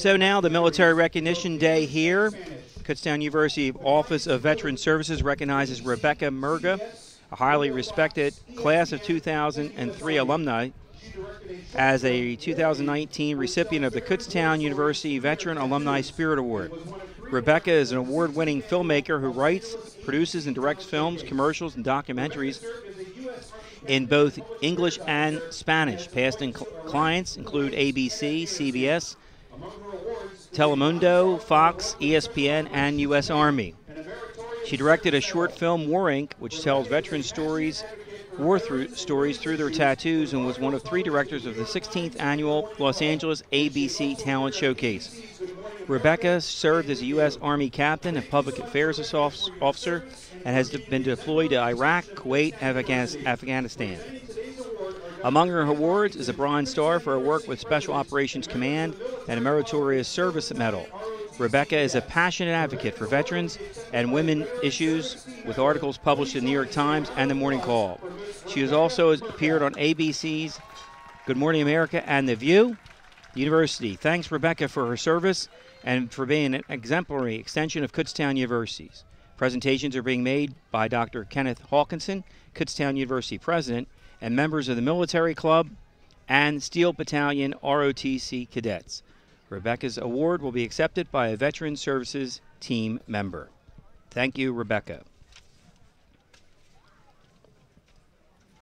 So now the Military Recognition Day here. Kutztown University Office of Veteran Services recognizes Rebecca Murga, a highly respected class of 2003 alumni, as a 2019 recipient of the Kutztown University Veteran Alumni Spirit Award. Rebecca is an award winning filmmaker who writes, produces, and directs films, commercials, and documentaries in both English and Spanish. Past cl- clients include ABC, CBS, Telemundo, Fox, ESPN, and U.S. Army. She directed a short film, War Ink, which tells veteran stories, war through, stories through their tattoos, and was one of three directors of the 16th annual Los Angeles ABC Talent Showcase. Rebecca served as a U.S. Army captain and public affairs officer and has been deployed to Iraq, Kuwait, and Afghanistan. Among her awards is a Bronze Star for her work with Special Operations Command and a Meritorious Service Medal. Rebecca is a passionate advocate for veterans and women issues with articles published in the New York Times and the Morning Call. She has also appeared on ABC's Good Morning America and The View. University thanks Rebecca for her service and for being an exemplary extension of Kutztown University's. Presentations are being made by Dr. Kenneth Hawkinson, Kutztown University president, and members of the Military Club and Steel Battalion ROTC cadets. Rebecca's award will be accepted by a Veteran Services team member. Thank you, Rebecca.